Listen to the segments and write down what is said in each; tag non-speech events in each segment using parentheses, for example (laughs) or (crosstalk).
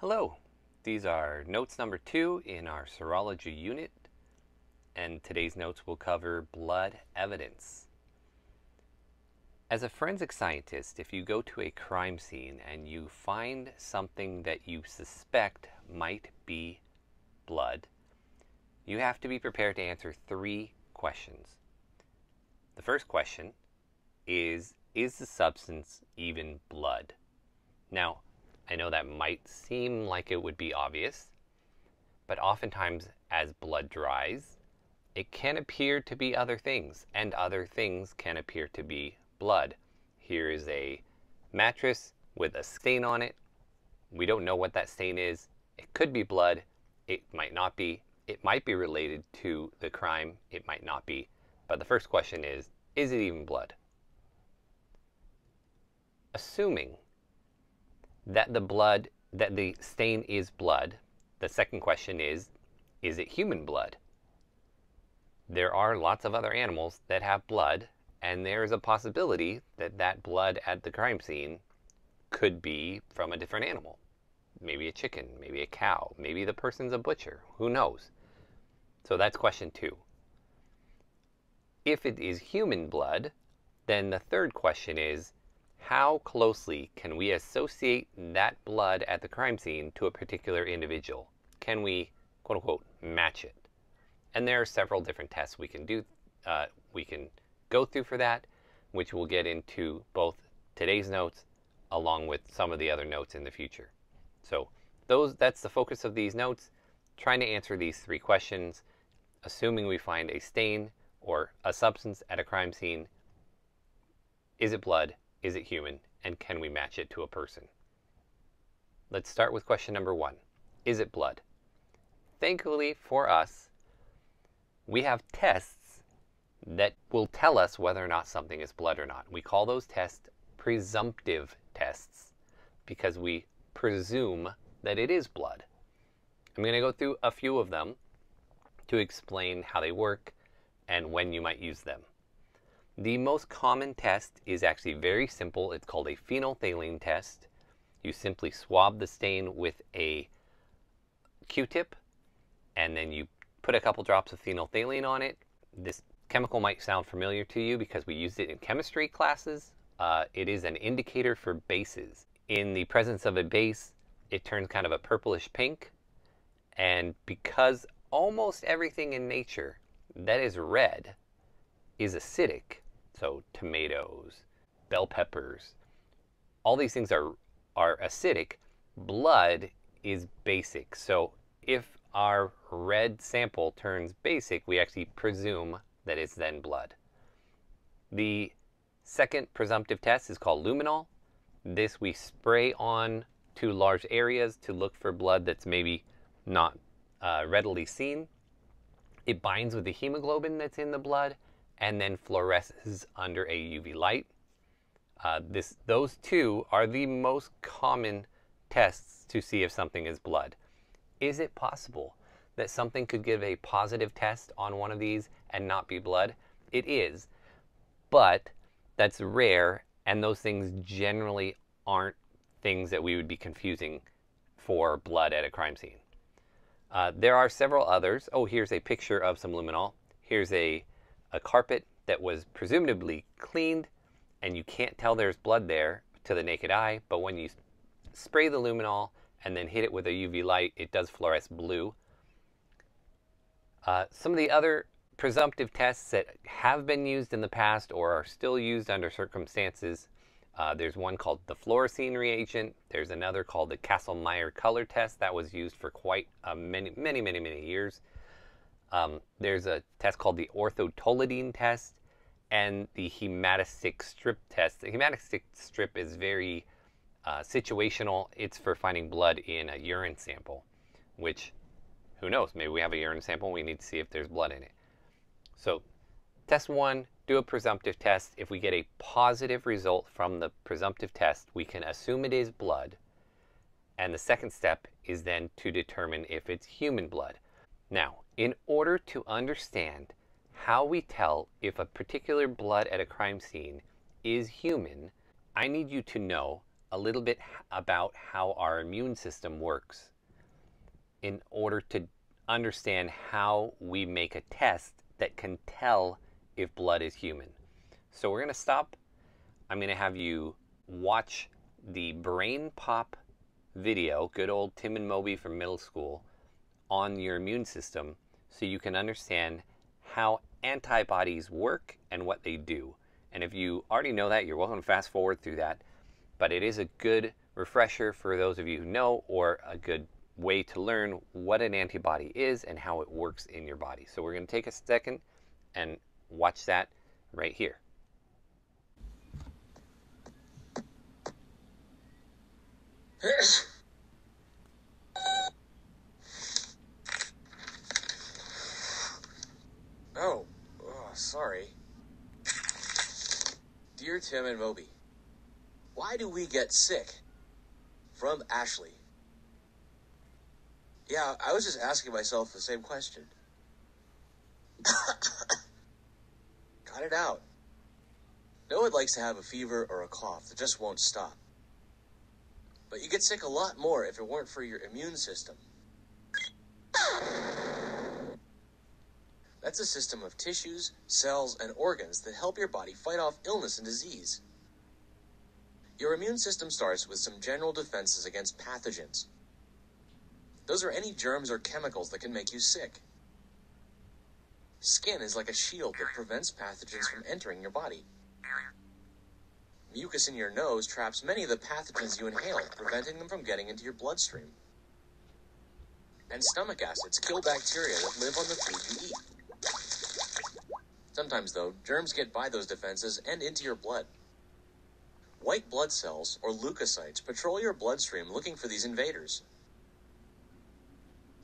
Hello, these are notes number two in our serology unit, and today's notes will cover blood evidence. As a forensic scientist, if you go to a crime scene and you find something that you suspect might be blood, you have to be prepared to answer three questions. The first question is Is the substance even blood? Now, I know that might seem like it would be obvious, but oftentimes as blood dries, it can appear to be other things, and other things can appear to be blood. Here is a mattress with a stain on it. We don't know what that stain is. It could be blood. It might not be. It might be related to the crime. It might not be. But the first question is is it even blood? Assuming that the blood, that the stain is blood, the second question is is it human blood? There are lots of other animals that have blood, and there is a possibility that that blood at the crime scene could be from a different animal. Maybe a chicken, maybe a cow, maybe the person's a butcher, who knows? So that's question two. If it is human blood, then the third question is how closely can we associate that blood at the crime scene to a particular individual? Can we, quote unquote, match it? And there are several different tests we can do. Uh, we can go through for that, which we'll get into both today's notes along with some of the other notes in the future. So those that's the focus of these notes, trying to answer these three questions, assuming we find a stain or a substance at a crime scene. Is it blood? Is it human? And can we match it to a person? Let's start with question number one. Is it blood? Thankfully for us, we have tests that will tell us whether or not something is blood or not. We call those tests presumptive tests because we presume that it is blood. I'm going to go through a few of them to explain how they work and when you might use them. The most common test is actually very simple. It's called a phenolphthalein test. You simply swab the stain with a Q-tip and then you put a couple drops of phenolphthalein on it. This chemical might sound familiar to you because we used it in chemistry classes. Uh, it is an indicator for bases. In the presence of a base, it turns kind of a purplish pink. And because almost everything in nature that is red is acidic, so tomatoes, bell peppers, all these things are, are acidic. Blood is basic. So if our red sample turns basic, we actually presume that it's then blood. The second presumptive test is called luminol. This we spray on to large areas to look for blood that's maybe not uh, readily seen. It binds with the hemoglobin that's in the blood and then fluoresces under a UV light. Uh, this, those two are the most common tests to see if something is blood. Is it possible that something could give a positive test on one of these and not be blood? It is, but that's rare, and those things generally aren't things that we would be confusing for blood at a crime scene. Uh, there are several others. Oh, here's a picture of some luminol. Here's a a carpet that was presumably cleaned and you can't tell there's blood there to the naked eye, but when you spray the luminol and then hit it with a UV light, it does fluoresce blue. Uh, some of the other presumptive tests that have been used in the past or are still used under circumstances, uh, there's one called the fluorescein reagent. There's another called the Kastle-Meyer color test that was used for quite uh, many, many, many, many years. Um, there's a test called the orthotolidine test and the hematostic strip test. The hematostic strip is very uh, situational. It's for finding blood in a urine sample, which, who knows, maybe we have a urine sample and we need to see if there's blood in it. So, test one, do a presumptive test. If we get a positive result from the presumptive test, we can assume it is blood. And the second step is then to determine if it's human blood. Now, in order to understand how we tell if a particular blood at a crime scene is human, I need you to know a little bit about how our immune system works in order to understand how we make a test that can tell if blood is human. So we're going to stop. I'm going to have you watch the BrainPOP video, good old Tim and Moby from middle school, on your immune system so you can understand how antibodies work and what they do. And if you already know that, you're welcome to fast forward through that. But it is a good refresher for those of you who know or a good way to learn what an antibody is and how it works in your body. So we're going to take a second and watch that right here. oh, oh, sorry. Dear Tim and Moby, why do we get sick? From Ashley. Yeah, I was just asking myself the same question. (coughs) Cut it out. No one likes to have a fever or a cough that just won't stop. But you get sick a lot more if it weren't for your immune system. That's a system of tissues, cells, and organs that help your body fight off illness and disease. Your immune system starts with some general defenses against pathogens. Those are any germs or chemicals that can make you sick. Skin is like a shield that prevents pathogens from entering your body. Mucus in your nose traps many of the pathogens you inhale, preventing them from getting into your bloodstream. And stomach acids kill bacteria that live on the food you eat. Sometimes, though, germs get by those defenses and into your blood. White blood cells, or leukocytes, patrol your bloodstream looking for these invaders.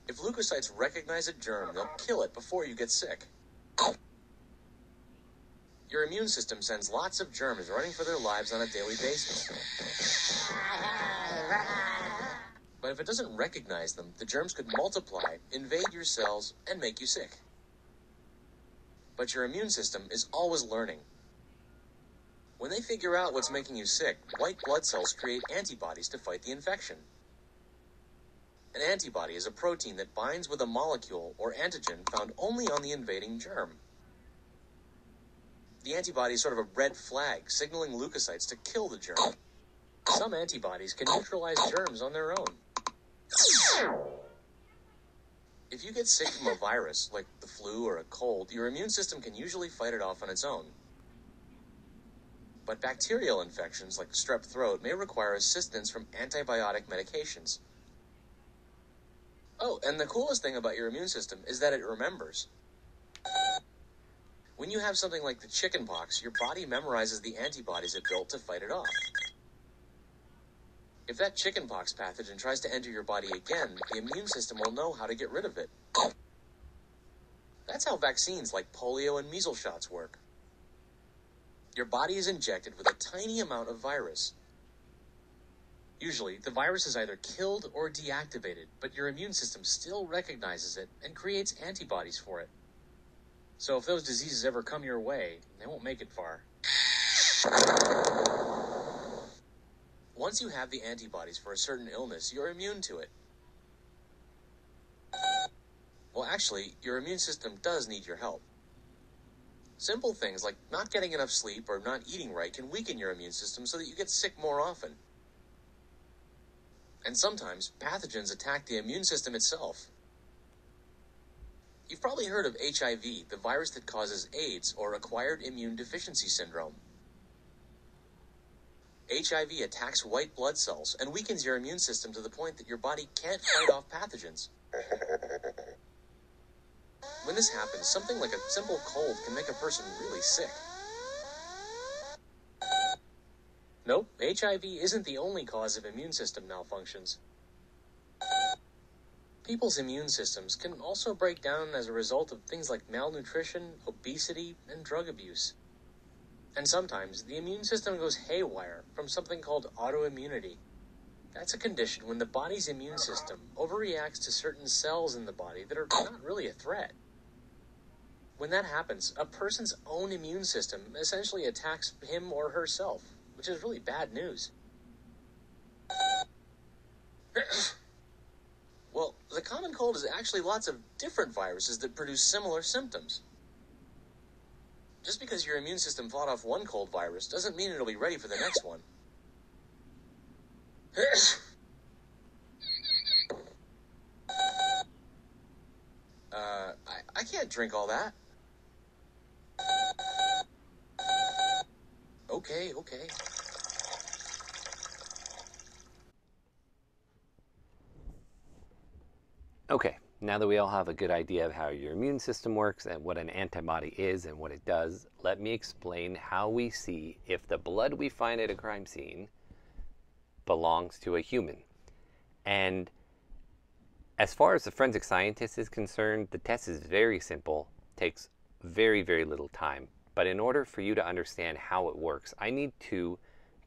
If leukocytes recognize a germ, they'll kill it before you get sick. Your immune system sends lots of germs running for their lives on a daily basis. But if it doesn't recognize them, the germs could multiply, invade your cells, and make you sick. But your immune system is always learning. When they figure out what's making you sick, white blood cells create antibodies to fight the infection. An antibody is a protein that binds with a molecule or antigen found only on the invading germ. The antibody is sort of a red flag signaling leukocytes to kill the germ. Some antibodies can neutralize germs on their own. If you get sick from a virus, like the flu or a cold, your immune system can usually fight it off on its own. But bacterial infections, like strep throat, may require assistance from antibiotic medications. Oh, and the coolest thing about your immune system is that it remembers. When you have something like the chickenpox, your body memorizes the antibodies it built to fight it off. If that chickenpox pathogen tries to enter your body again, the immune system will know how to get rid of it. That's how vaccines like polio and measles shots work. Your body is injected with a tiny amount of virus. Usually, the virus is either killed or deactivated, but your immune system still recognizes it and creates antibodies for it. So if those diseases ever come your way, they won't make it far. Once you have the antibodies for a certain illness, you're immune to it. Well, actually, your immune system does need your help. Simple things like not getting enough sleep or not eating right can weaken your immune system so that you get sick more often. And sometimes pathogens attack the immune system itself. You've probably heard of HIV, the virus that causes AIDS or acquired immune deficiency syndrome. HIV attacks white blood cells and weakens your immune system to the point that your body can't fight off pathogens. When this happens, something like a simple cold can make a person really sick. Nope, HIV isn't the only cause of immune system malfunctions. People's immune systems can also break down as a result of things like malnutrition, obesity, and drug abuse. And sometimes the immune system goes haywire from something called autoimmunity. That's a condition when the body's immune system overreacts to certain cells in the body that are not really a threat. When that happens, a person's own immune system essentially attacks him or herself, which is really bad news. (coughs) well, the common cold is actually lots of different viruses that produce similar symptoms. Just because your immune system fought off one cold virus doesn't mean it'll be ready for the next one. (laughs) uh, I, I can't drink all that. Okay, okay. Okay, now that we all have a good idea of how your immune system works and what an antibody is and what it does, let me explain how we see if the blood we find at a crime scene belongs to a human. And as far as the forensic scientist is concerned, the test is very simple, takes very, very little time. But in order for you to understand how it works, I need to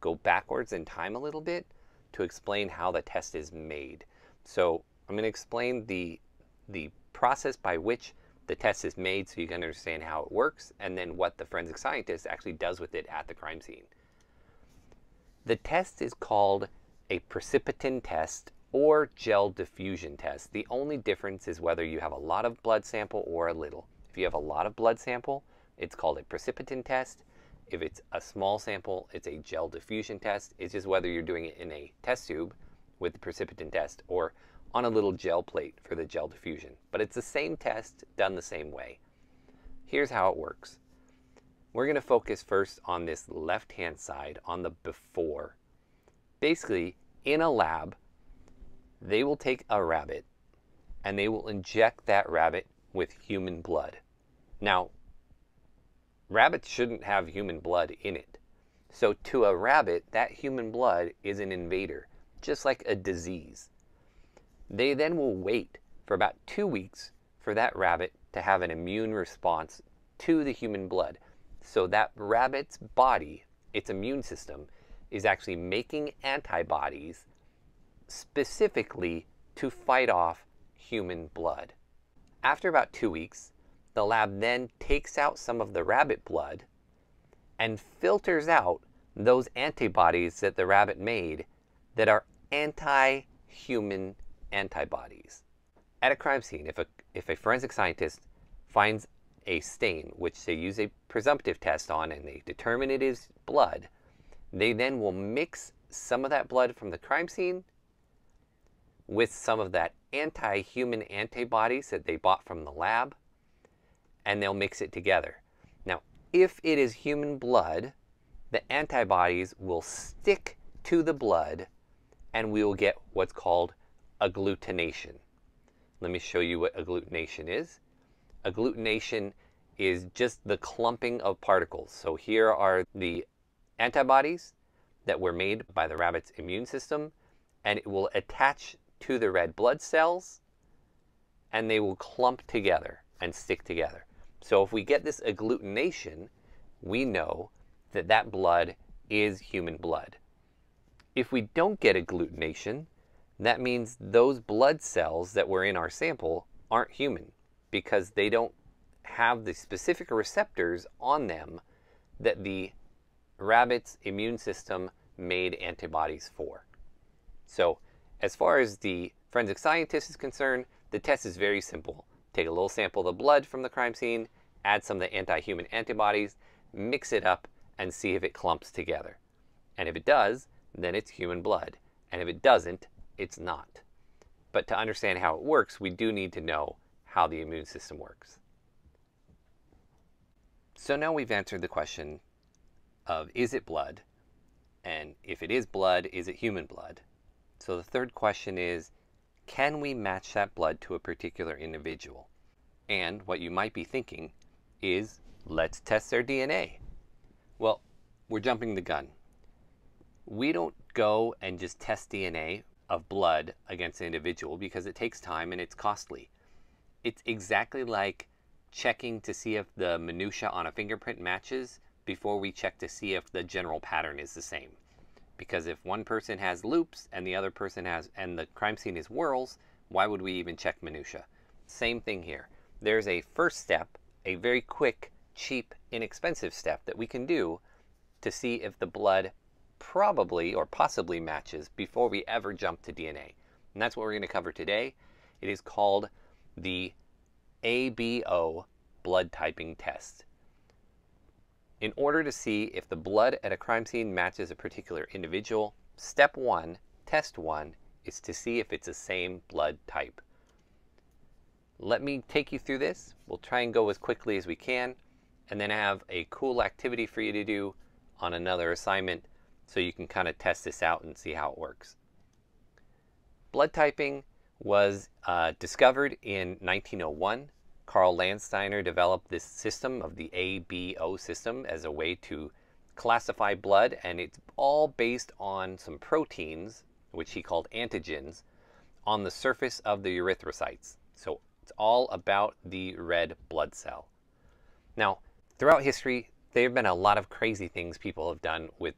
go backwards in time a little bit to explain how the test is made. So I'm going to explain the, the process by which the test is made so you can understand how it works and then what the forensic scientist actually does with it at the crime scene. The test is called a precipitin test or gel diffusion test. The only difference is whether you have a lot of blood sample or a little. If you have a lot of blood sample, it's called a precipitin test. If it's a small sample, it's a gel diffusion test. It's just whether you're doing it in a test tube with the precipitin test or on a little gel plate for the gel diffusion. But it's the same test done the same way. Here's how it works. We're going to focus first on this left-hand side on the before. Basically, in a lab, they will take a rabbit and they will inject that rabbit with human blood. Now, rabbits shouldn't have human blood in it. So to a rabbit, that human blood is an invader, just like a disease. They then will wait for about two weeks for that rabbit to have an immune response to the human blood. So that rabbit's body, its immune system, is actually making antibodies specifically to fight off human blood. After about two weeks, the lab then takes out some of the rabbit blood and filters out those antibodies that the rabbit made that are anti human antibodies. At a crime scene, if a, if a forensic scientist finds a stain, which they use a presumptive test on, and they determine it is blood, they then will mix some of that blood from the crime scene with some of that anti human antibodies that they bought from the lab, and they'll mix it together. Now, if it is human blood, the antibodies will stick to the blood, and we will get what's called agglutination. Let me show you what agglutination is. Agglutination is just the clumping of particles. So here are the antibodies that were made by the rabbit's immune system, and it will attach to the red blood cells, and they will clump together and stick together. So if we get this agglutination, we know that that blood is human blood. If we don't get agglutination, that means those blood cells that were in our sample aren't human because they don't have the specific receptors on them that the rabbit's immune system made antibodies for. So, as far as the forensic scientist is concerned, the test is very simple. Take a little sample of the blood from the crime scene, add some of the anti human antibodies, mix it up, and see if it clumps together. And if it does, then it's human blood. And if it doesn't, it's not. But to understand how it works, we do need to know how the immune system works. So now we've answered the question of is it blood? And if it is blood, is it human blood? So the third question is can we match that blood to a particular individual? And what you might be thinking is let's test their DNA. Well, we're jumping the gun. We don't go and just test DNA of blood against an individual because it takes time and it's costly. It's exactly like checking to see if the minutia on a fingerprint matches before we check to see if the general pattern is the same. Because if one person has loops and the other person has and the crime scene is whorls, why would we even check minutia? Same thing here. There's a first step, a very quick, cheap, inexpensive step that we can do to see if the blood probably or possibly matches before we ever jump to DNA. And that's what we're going to cover today. It is called the ABO blood typing test. In order to see if the blood at a crime scene matches a particular individual, step one, test one, is to see if it's the same blood type. Let me take you through this. We'll try and go as quickly as we can, and then have a cool activity for you to do on another assignment so you can kind of test this out and see how it works. Blood typing was uh, discovered in 1901 Karl Landsteiner developed this system of the ABO system as a way to classify blood, and it's all based on some proteins, which he called antigens, on the surface of the erythrocytes. So it's all about the red blood cell. Now, throughout history, there have been a lot of crazy things people have done with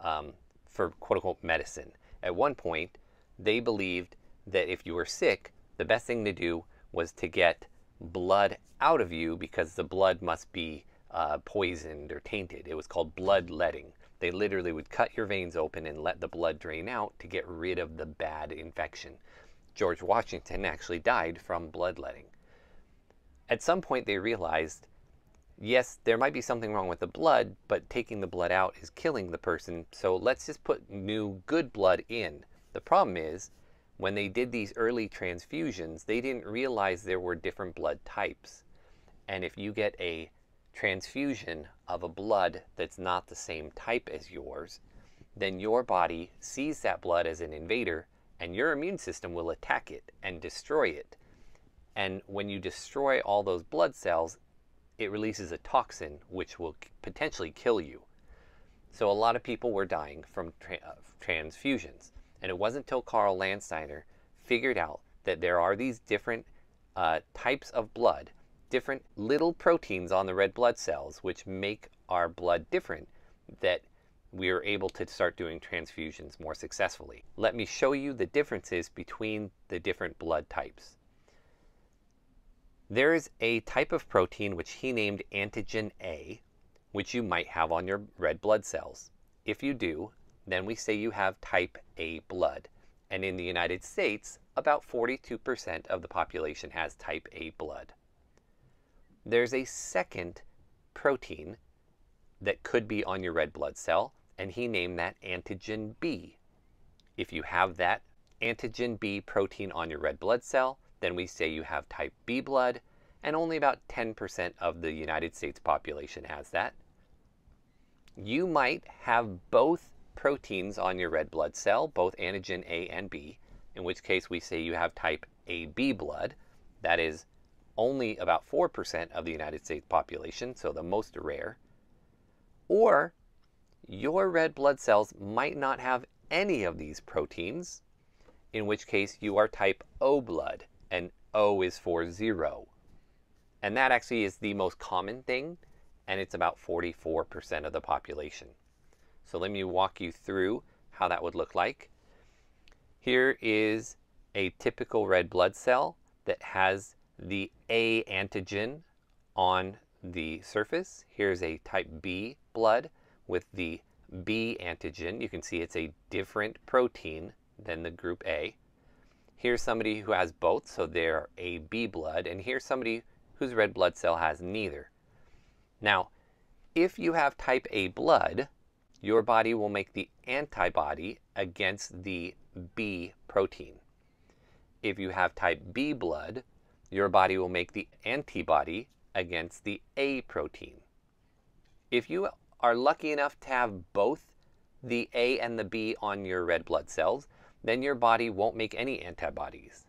um, for quote unquote medicine. At one point, they believed that if you were sick, the best thing to do was to get blood out of you because the blood must be uh, poisoned or tainted. It was called bloodletting. They literally would cut your veins open and let the blood drain out to get rid of the bad infection. George Washington actually died from bloodletting. At some point, they realized yes, there might be something wrong with the blood, but taking the blood out is killing the person, so let's just put new good blood in. The problem is, when they did these early transfusions, they didn't realize there were different blood types. And if you get a transfusion of a blood that's not the same type as yours, then your body sees that blood as an invader and your immune system will attack it and destroy it. And when you destroy all those blood cells, it releases a toxin which will potentially kill you. So a lot of people were dying from tra uh, transfusions. And it wasn't until Karl Landsteiner figured out that there are these different uh, types of blood, different little proteins on the red blood cells, which make our blood different, that we are able to start doing transfusions more successfully. Let me show you the differences between the different blood types. There is a type of protein which he named antigen A, which you might have on your red blood cells. If you do, then we say you have type A blood. And in the United States, about 42% of the population has type A blood. There's a second protein that could be on your red blood cell, and he named that antigen B. If you have that antigen B protein on your red blood cell, then we say you have type B blood, and only about 10% of the United States population has that. You might have both proteins on your red blood cell, both antigen A and B, in which case we say you have type AB blood. That is only about 4% of the United States population, so the most rare. Or your red blood cells might not have any of these proteins, in which case you are type O blood, and O is for zero. And that actually is the most common thing, and it's about 44% of the population. So let me walk you through how that would look like. Here is a typical red blood cell that has the A antigen on the surface. Here's a type B blood with the B antigen. You can see it's a different protein than the group A. Here's somebody who has both, so they're AB blood, and here's somebody whose red blood cell has neither. Now, if you have type A blood, your body will make the antibody against the B protein. If you have type B blood, your body will make the antibody against the A protein. If you are lucky enough to have both the A and the B on your red blood cells, then your body won't make any antibodies.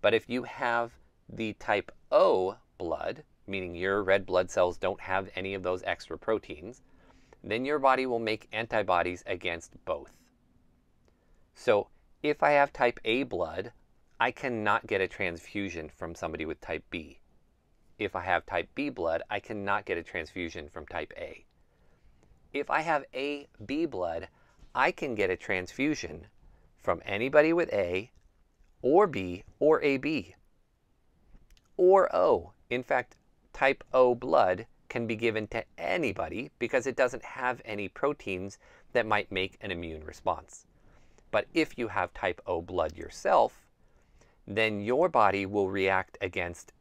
But if you have the type O blood, meaning your red blood cells don't have any of those extra proteins, then your body will make antibodies against both. So if I have type A blood, I cannot get a transfusion from somebody with type B. If I have type B blood, I cannot get a transfusion from type A. If I have A B blood, I can get a transfusion from anybody with A or B or AB or O. In fact, type O blood can be given to anybody because it doesn't have any proteins that might make an immune response. But if you have type O blood yourself, then your body will react against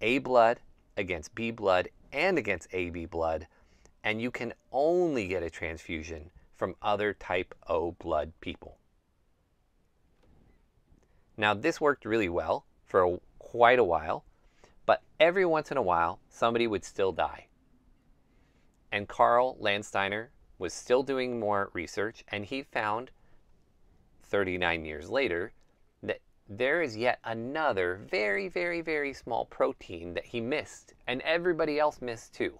A blood, against B blood, and against AB blood, and you can only get a transfusion from other type O blood people. Now, this worked really well for a, quite a while, but every once in a while, somebody would still die. And Karl Landsteiner was still doing more research, and he found 39 years later that there is yet another very, very, very small protein that he missed, and everybody else missed too.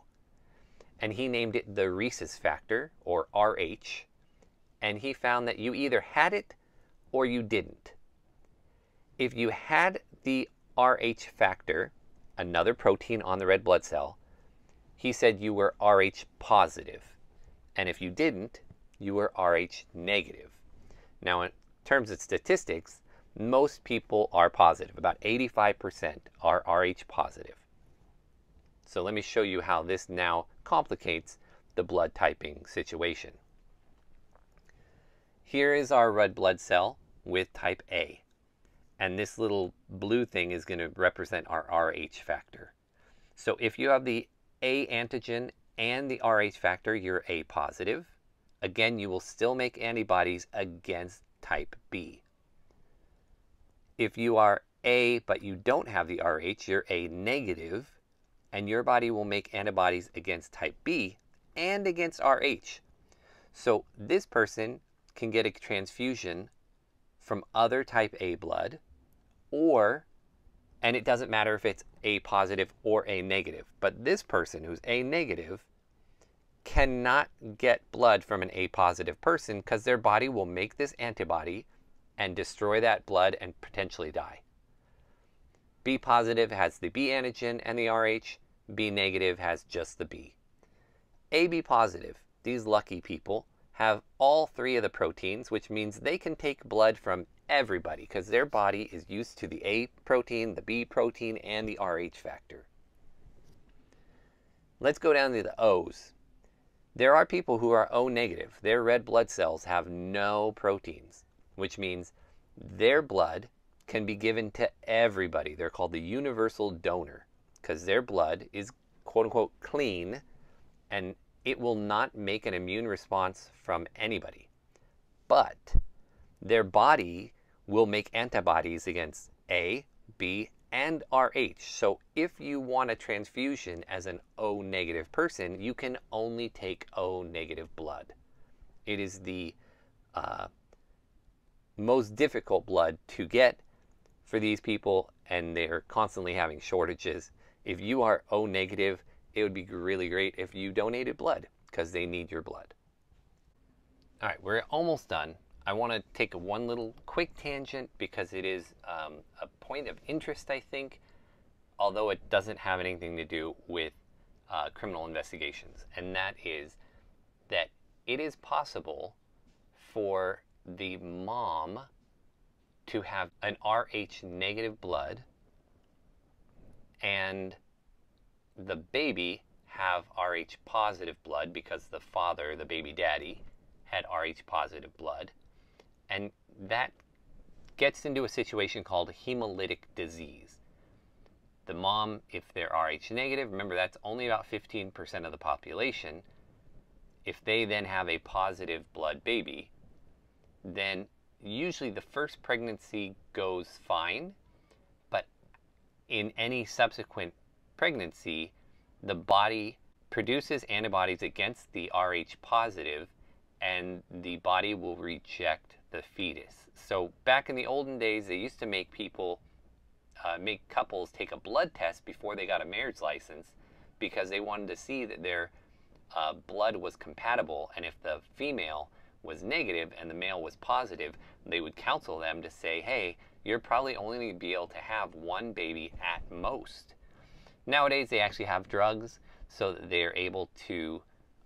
And he named it the rhesus factor, or RH, and he found that you either had it or you didn't. If you had the RH factor, another protein on the red blood cell, he said you were Rh positive. And if you didn't, you were Rh negative. Now, in terms of statistics, most people are positive. About 85% are Rh positive. So let me show you how this now complicates the blood typing situation. Here is our red blood cell with type A. And this little blue thing is going to represent our Rh factor. So if you have the A antigen and the Rh factor, you're A positive. Again, you will still make antibodies against type B. If you are A but you don't have the Rh, you're A negative, and your body will make antibodies against type B and against Rh. So this person can get a transfusion from other type A blood or and it doesn't matter if it's A positive or A negative. But this person who's A negative cannot get blood from an A positive person because their body will make this antibody and destroy that blood and potentially die. B positive has the B antigen and the Rh. B negative has just the B. AB positive, these lucky people, have all three of the proteins, which means they can take blood from everybody because their body is used to the A protein, the B protein, and the Rh factor. Let's go down to the O's. There are people who are O negative. Their red blood cells have no proteins, which means their blood can be given to everybody. They're called the universal donor because their blood is quote unquote clean and it will not make an immune response from anybody. But their body will make antibodies against A, B, and Rh. So if you want a transfusion as an O negative person, you can only take O negative blood. It is the uh, most difficult blood to get for these people, and they're constantly having shortages. If you are O negative, it would be really great if you donated blood because they need your blood. All right, we're almost done. I want to take one little quick tangent because it is um, a point of interest, I think, although it doesn't have anything to do with uh, criminal investigations. And that is that it is possible for the mom to have an Rh negative blood and the baby have Rh positive blood because the father, the baby daddy, had Rh positive blood. And that gets into a situation called hemolytic disease. The mom, if they're Rh negative, remember that's only about 15% of the population. If they then have a positive blood baby, then usually the first pregnancy goes fine, but in any subsequent pregnancy, the body produces antibodies against the Rh positive, and the body will reject the fetus. So back in the olden days, they used to make people, uh, make couples take a blood test before they got a marriage license because they wanted to see that their uh, blood was compatible. And if the female was negative and the male was positive, they would counsel them to say, hey, you're probably only going to be able to have one baby at most. Nowadays, they actually have drugs so that they are able to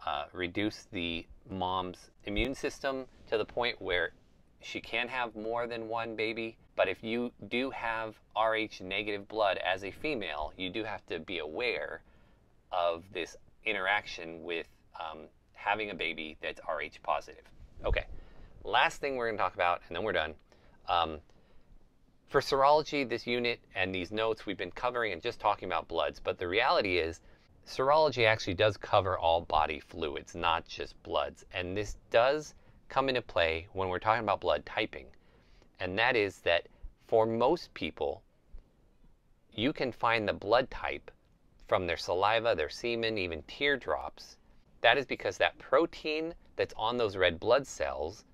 uh, reduce the mom's immune system to the point where she can have more than one baby. But if you do have Rh negative blood as a female, you do have to be aware of this interaction with um, having a baby that's Rh positive. Okay, last thing we're going to talk about, and then we're done. Um, For serology, this unit and these notes we've been covering and just talking about bloods, but the reality is serology actually does cover all body fluids, not just bloods. And this does come into play when we're talking about blood typing. And that is that for most people, you can find the blood type from their saliva, their semen, even teardrops. That is because that protein that's on those red blood cells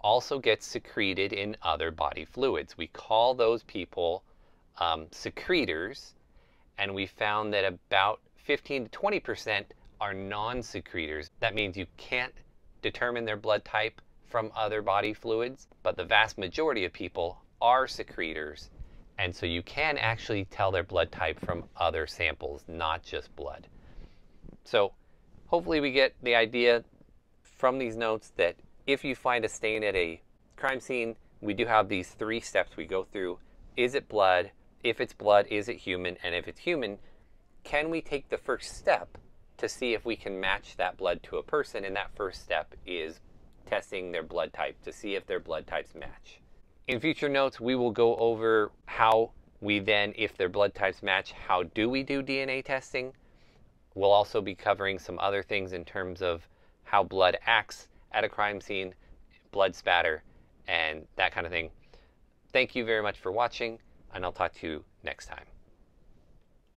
also gets secreted in other body fluids. We call those people um, secretors, and we found that about 15 to 20% are non secretors. That means you can't determine their blood type from other body fluids, but the vast majority of people are secretors, and so you can actually tell their blood type from other samples, not just blood. So hopefully we get the idea from these notes that if you find a stain at a crime scene, we do have these three steps we go through. Is it blood? If it's blood, is it human? And if it's human, can we take the first step to see if we can match that blood to a person? And that first step is testing their blood type to see if their blood types match. In future notes, we will go over how we then, if their blood types match, how do we do DNA testing? We'll also be covering some other things in terms of how blood acts at a crime scene, blood spatter, and that kind of thing. Thank you very much for watching, and I'll talk to you next time.